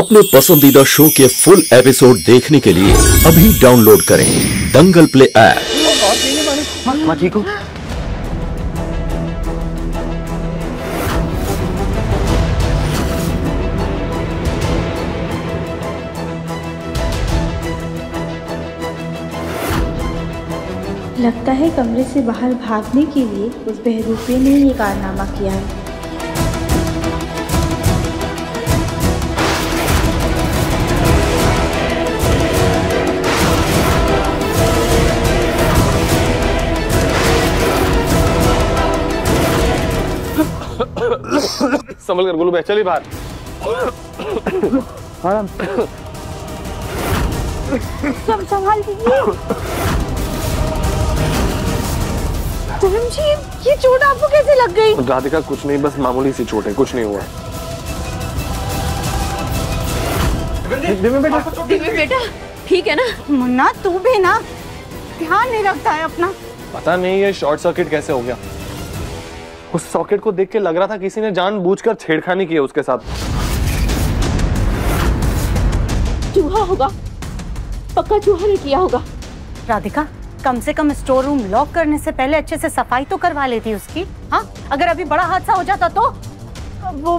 अपने पसंदीदा शो के फुल एपिसोड देखने के लिए अभी डाउनलोड करें दंगल प्ले ऐप। लगता है कमरे से बाहर भागने के लिए उस बहरूपे ने ये कारनामा किया है। संभल कर गोलू भाई चलिए बाहर। आराम। सब संभाल लीजिए जी ये चोट आपको कैसे लग गई? राधिका कुछ नहीं बस मामूली सी चोट है कुछ नहीं हुआ। दिव्य बेटा। दिव्य बेटा ठीक है ना? मुन्ना तू भी ना ध्यान नहीं रखता है अपना। पता नहीं ये शॉर्ट सर्किट कैसे हो गया। उस सॉकेट को देख के लग रहा था किसी ने जानबूझकर छेड़खानी की है उसके साथ। चूहा होगा। पक्का चूहा ने किया होगा। राधिका कम से कम स्टोर रूम लॉक करने से पहले अच्छे से सफ़ाई तो करवा लेती उसकी हाँ? अगर अभी बड़ा हादसा हो जाता तो? वो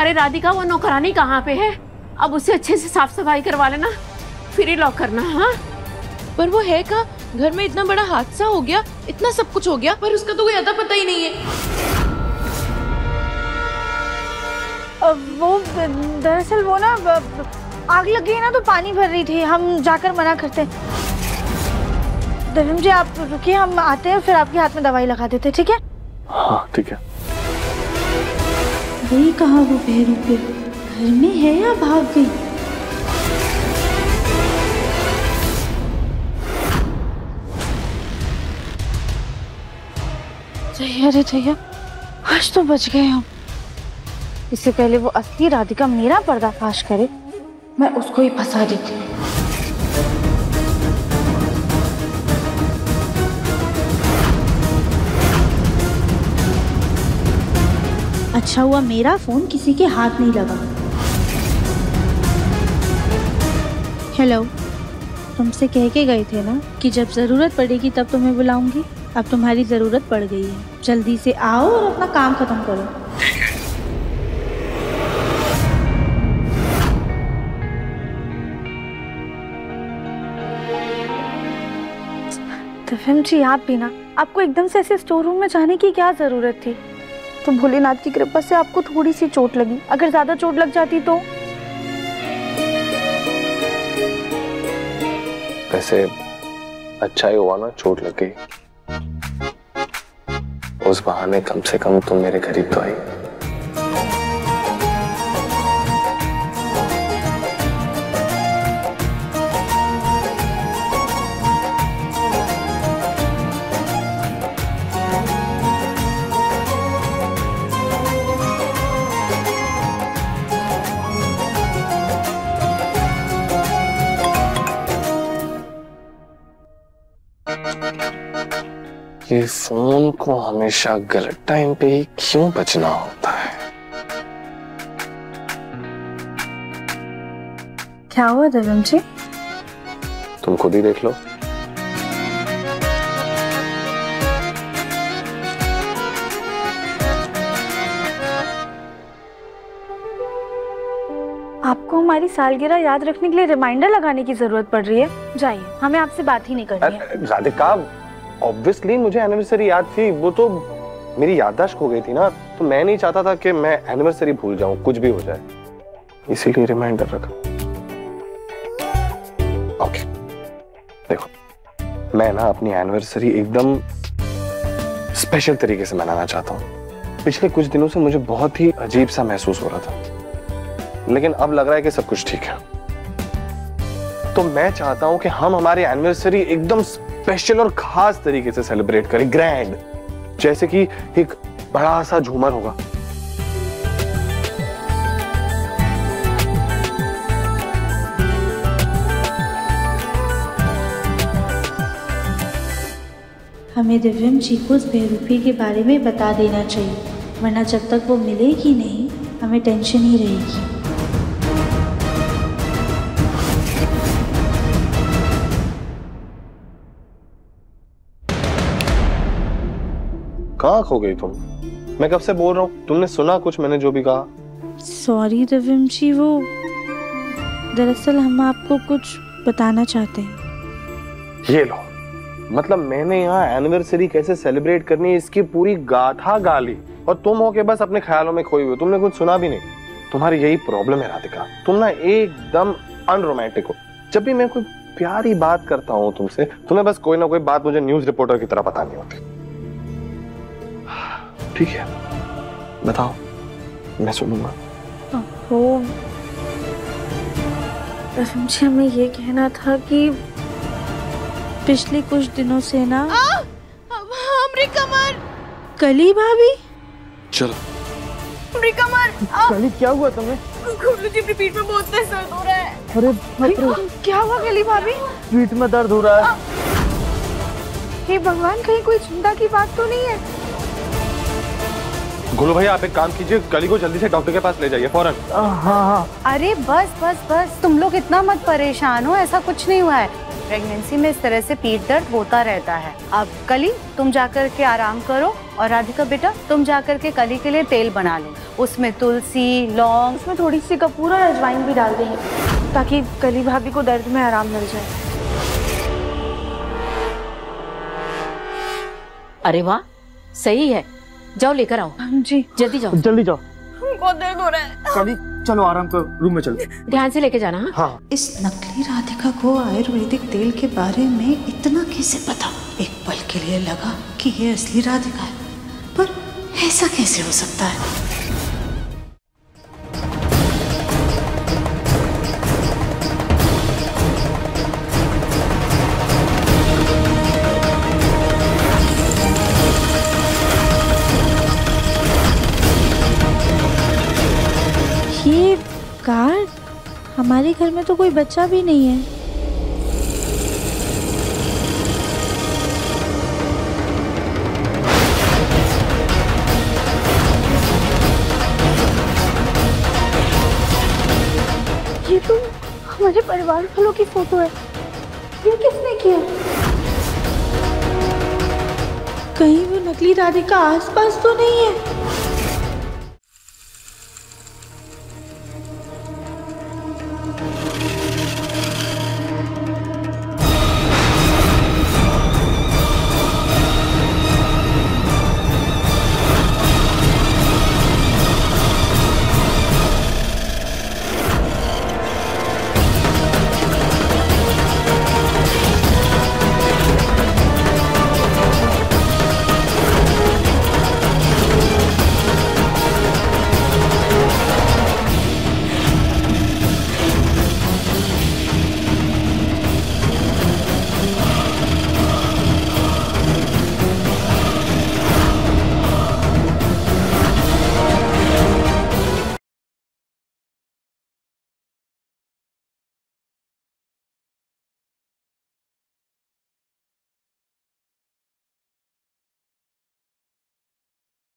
अरे राधिका वो नौकरानी कहाँ पे है? अब उसे अच्छे से साफ़ सफ़ाई करवा लेना फिर ही लॉक करना हाँ? पर वो है का घर में इतना बड़ा हादसा हो गया इतना सब कुछ हो गया पर उसका तो कोई अता पता ही नहीं है। वो दरअसल वो ना आग लग गई ना तो पानी भर रही थी। हम जाकर मना करते धर्म जी आप रुकिए हम आते हैं फिर आपके हाथ में दवाई लगा देते ठीक है? हाँ ठीक है। गई कहाँ वो बहरूपे घर में है या भाग गई? जया रे जया आज तो बच गए हम। इससे पहले वो असली राधिका मेरा पर्दाफाश करे, मैं उसको ही फंसा देती। हूँ अच्छा हुआ मेरा फ़ोन किसी के हाथ नहीं लगा। हेलो तुमसे कह के गए थे ना कि जब ज़रूरत पड़ेगी तब तुम्हें बुलाऊँगी? अब तुम्हारी ज़रूरत पड़ गई है। जल्दी से आओ और अपना काम खत्म करो। दिव्यम जी आप भी ना। आपको एकदम से ऐसे स्टोर रूम में जाने की क्या ज़रूरत थी? तो भोलेनाथ की कृपा से आपको थोड़ी सी चोट लगी। अगर ज़्यादा चोट लग जाती तो? वैसे अच्छा ही हुआ ना चोट लग गई। उस बहाने कम से कम तुम मेरे करीब तो आई। ये फ़ोन को हमेशा गलत टाइम पे ही क्यों बचना होता है? क्या हुआ दिव्यम जी? तुम खुद ही देख लो। आपको हमारी सालगिरह याद रखने के लिए रिमाइंडर लगाने की ज़रूरत पड़ रही है। जाइए हमें आपसे बात ही नहीं करनी है। राधिका ऑब्वियसली मुझे एनिवर्सरी याद थी, वो तो मेरी याददाश्त खो गई थी ना तो मैं नहीं चाहता था कि मैं एनिवर्सरी भूल जाऊँ, कुछ भी हो जाए। इसीलिए रिमाइंडर रखा। ओके देखो, मैं ना अपनी एनिवर्सरी एकदम स्पेशल तरीके से मनाना चाहता हूँ। पिछले कुछ दिनों से मुझे बहुत ही अजीब सा महसूस हो रहा था। लेकिन अब लग रहा है कि सब कुछ ठीक है। तो मैं चाहता हूँ कि हम हमारी एनिवर्सरी एकदम स्पेशल और खास तरीके से सेलिब्रेट करें ग्रैंड जैसे कि एक बड़ा सा झूमर होगा। हमें दिव्यम जी को उस बेरूपी के बारे में बता देना चाहिए, वरना जब तक वो मिलेगी नहीं, हमें टेंशन ही रहेगी। कहाँ खो गई तुम। मैं कब से बोल रहा हूँ? तुमने सुना कुछ मैंने जो भी कहा? सॉरी रविम जी वो दरअसल हम आपको कुछ बताना चाहते हैं। ये लो। मतलब मैंने यहाँ एनिवर्सरी कैसे सेलिब्रेट करनी है इसकी पूरी गाथा गाली। और तुम हो के बस अपने ख्यालों में खोई हुई तुमने कुछ सुना भी नहीं। तुम्हारी यही प्रॉब्लम है राधिका। तुम ना एकदम अनरोमांटिक हो। जब भी मैं कोई प्यारी बात करता हूँ तुमसे तुम्हें बस कोई ना कोई बात मुझे न्यूज़ रिपोर्टर की तरह बतानी होती। ठीक है। बताओ मैं सुनूँगा। वो रविम जी हमें ये कहना था कि पिछले कुछ दिनों से ना हमरी कमर कली भाभी? चलो। हमरी कमर कली क्या हुआ तुम्हें? गुल्लू जी अपनी पीठ में बहुत तेज दर्द हो रहा है। अरे बाप क्या हुआ गली भाभी? पीठ में दर्द हो रहा है। हे भगवान कहीं कोई चिंता की बात तो नहीं है? गोलू भाई आप एक काम कीजिए कली को जल्दी से डॉक्टर के पास ले जाइए फ़ौरन। हाँ हाँ। अरे बस बस बस तुम लोग इतना मत परेशान हो ऐसा कुछ नहीं हुआ है। प्रेगनेंसी में इस तरह से पीठ दर्द होता रहता है। अब कली तुम जाकर के आराम करो और राधिका बेटा तुम जाकर के कली के लिए तेल बना लो। उसमें तुलसी लौंग उसमें थोड़ी सी कपूर और अजवाइन भी डाल देंगे ताकि कली भाभी को दर्द में आराम मिल जाए। अरे वाह सही है। जाओ लेकर आओ। जी। जल्दी जाओ। जल्दी जाओ। बहुत दर्द हो रहा है। काली चलो आराम करो रूम में चलो। ध्यान से लेके जाना हाँ? हाँ। इस नकली राधिका को आयुर्वेदिक तेल के बारे में इतना कैसे पता? एक पल के लिए लगा कि ये असली राधिका है पर ऐसा कैसे हो सकता है? हमारे घर में तो कोई बच्चा भी नहीं है। ये तो हमारे परिवार वालों की फ़ोटो है। ये किसने किया? कहीं वो नकली राधिका आसपास तो नहीं है।